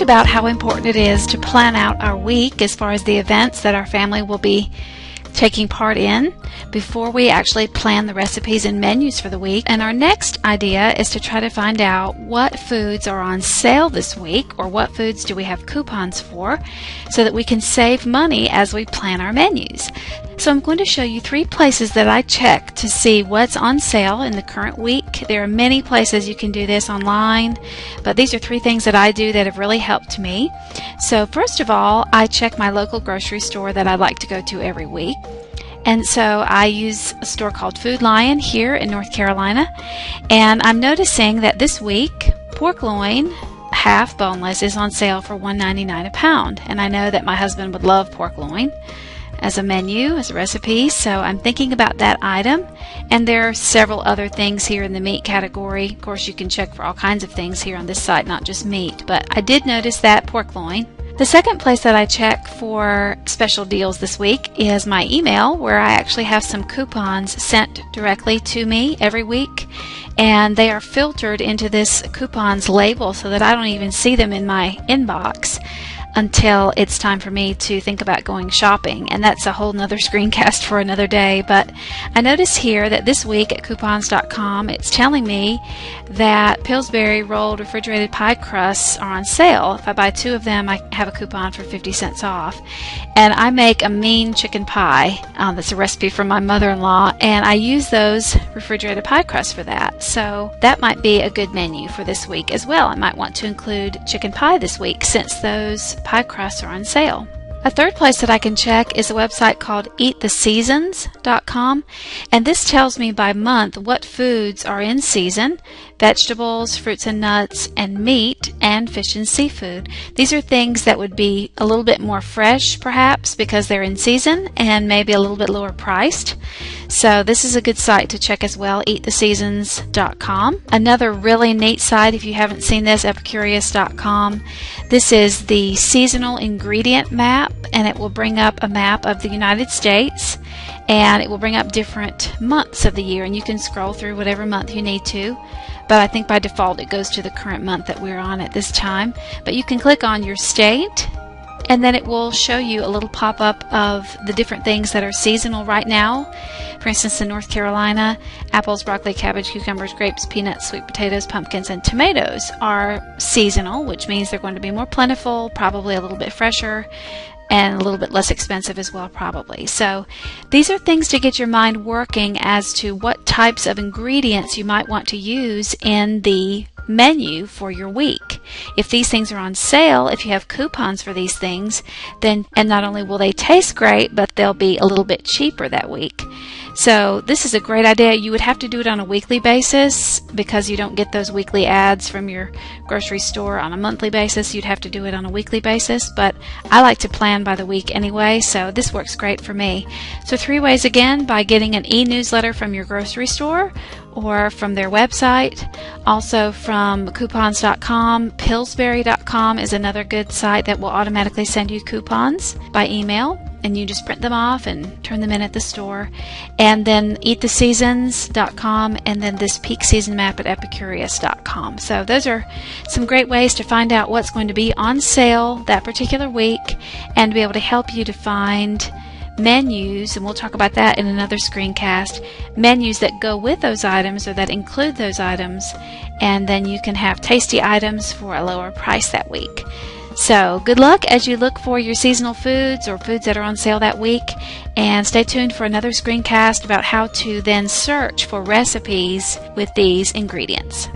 about how important it is to plan out our week as far as the events that our family will be taking part in before we actually plan the recipes and menus for the week. And our next idea is to try to find out what foods are on sale this week or what foods do we have coupons for so that we can save money as we plan our menus. So I'm going to show you three places that I check to see what's on sale in the current week. There are many places you can do this online, but these are three things that I do that have really helped me. So first of all, I check my local grocery store that I like to go to every week. And so I use a store called Food Lion here in North Carolina. And I'm noticing that this week, pork loin, half boneless, is on sale for $1.99 a pound. And I know that my husband would love pork loin as a menu, as a recipe, so I'm thinking about that item. And there are several other things here in the meat category. Of course, you can check for all kinds of things here on this site, not just meat, but I did notice that pork loin. The second place that I check for special deals this week is my email, where I actually have some coupons sent directly to me every week. And they are filtered into this coupons label so that I don't even see them in my inbox until it's time for me to think about going shopping. And that's a whole nother screencast for another day. But I notice here that this week at coupons.com, it's telling me that Pillsbury rolled refrigerated pie crusts are on sale. If I buy two of them, I have a coupon for 50 cents off. And I make a mean chicken pie. Um, that's a recipe from my mother in law. And I use those refrigerated pie crusts for that. So that might be a good menu for this week as well. I might want to include chicken pie this week since those pie crusts are on sale. A third place that I can check is a website called eattheseasons.com, and this tells me by month what foods are in season vegetables, fruits and nuts, and meat, and fish and seafood. These are things that would be a little bit more fresh, perhaps, because they're in season and maybe a little bit lower priced. So, this is a good site to check as well eattheseasons.com. Another really neat site, if you haven't seen this, epicurious.com. This is the seasonal ingredient map and it will bring up a map of the United States and it will bring up different months of the year and you can scroll through whatever month you need to. But I think by default it goes to the current month that we're on at this time. But you can click on your state and then it will show you a little pop-up of the different things that are seasonal right now. For instance, in North Carolina, apples, broccoli, cabbage, cucumbers, grapes, peanuts, sweet potatoes, pumpkins, and tomatoes are seasonal, which means they're going to be more plentiful, probably a little bit fresher, and a little bit less expensive as well, probably. So, these are things to get your mind working as to what types of ingredients you might want to use in the menu for your week. If these things are on sale, if you have coupons for these things, then and not only will they taste great, but they'll be a little bit cheaper that week. So this is a great idea. You would have to do it on a weekly basis because you don't get those weekly ads from your grocery store on a monthly basis. You'd have to do it on a weekly basis, but I like to plan by the week anyway, so this works great for me. So three ways again by getting an e-newsletter from your grocery store or from their website. Also from coupons.com, pillsbury.com is another good site that will automatically send you coupons by email and you just print them off and turn them in at the store. And then eattheseasons.com and then this peak season map at epicurious.com. So those are some great ways to find out what's going to be on sale that particular week and be able to help you to find menus, and we'll talk about that in another screencast, menus that go with those items or that include those items, and then you can have tasty items for a lower price that week. So, good luck as you look for your seasonal foods or foods that are on sale that week. And stay tuned for another screencast about how to then search for recipes with these ingredients.